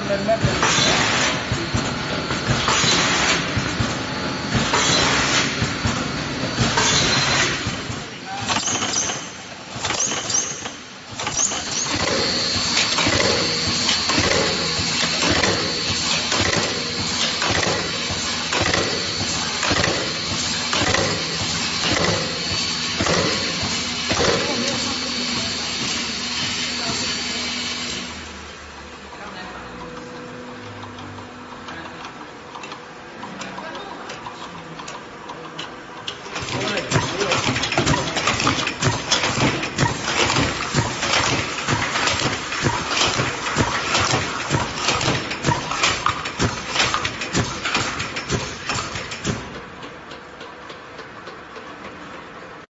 amendment.